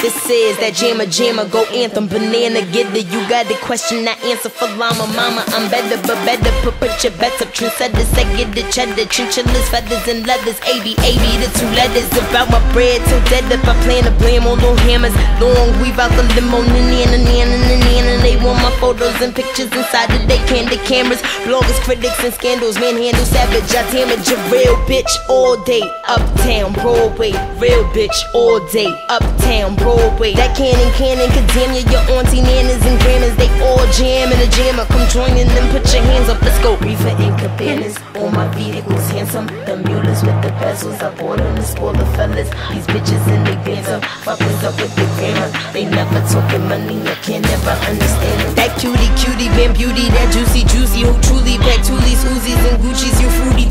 this is that Jumanji Jumanji go anthem banana getter. You got the question I answer for llama mama. I'm better but better put put your bets up. Trendsetters I get the cheddar, chinchillas, feathers and leathers. 80 80 the two letters about my bread till dead if I plan to blame on no hammers. Long weave out the limo, nana nana nana. They want my photos and pictures inside of they candy cameras. Bloggers, critics and scandals, manhandle savage. I damage a real bitch all day. Uptown Broadway, real bitch all day. Uptown Broadway. That cannon cannon damn you. Your auntie nanas and grandmas, they all jam in a jammer. Come join in them, put your hands up. Let's go. Reefer and cabanas. All my vehicles handsome. The mules with the bezels. I bought them to spoil the fellas. These bitches in bands up. Fuckers up with the grammar. They never talking money. I can never understand them. That cutie cutie man beauty. That juicy juicy. Who truly pack toolies, Uzis and Gucci's. You fruity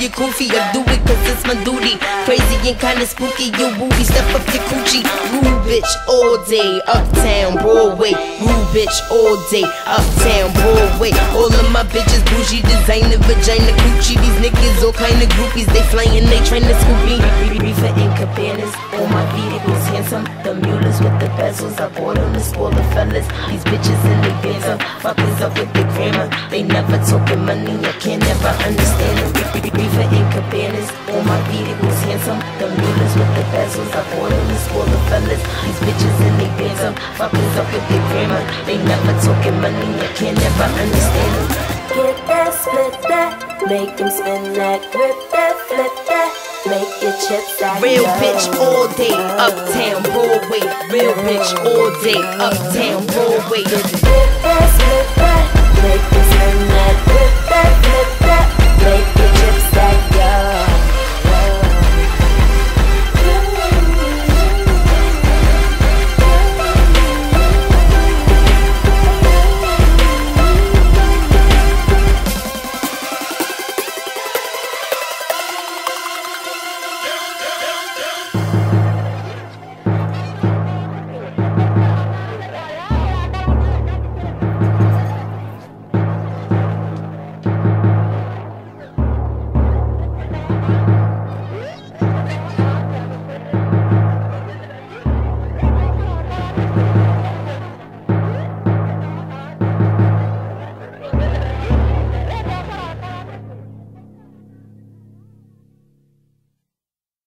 me remove your koofy. I do it cause it's my duty. Crazy and kinda spooky. you booty step up your coochie. Rude bitch all day. Uptown Broadway. Rude bitch all day. Uptown Broadway. All of my bitches bougie. Designer vagina coochie. These niggas all kinda groupies. They flying, they tryna scoop me. Reefer and cabanas. All my vehicles handsome. The mules with the bezels. I bought them to spoil the fellas. These bitches in they bands up. Fuckers up with the grammar. They never talking money. I can never understand them. Reefer and cabanas. All my vehicles handsome. The mules with the bezels. I bought them to spoil the fellas. These bitches in they bands up. Fuckers up with the grammar. They never talking money. I can never understand them. Get that, split that, make them spin that, grip that, flip Real bitch all day, uptown Broadway. Real bitch all day, uptown Broadway. Get that, split that, make them spin that, grip that, flip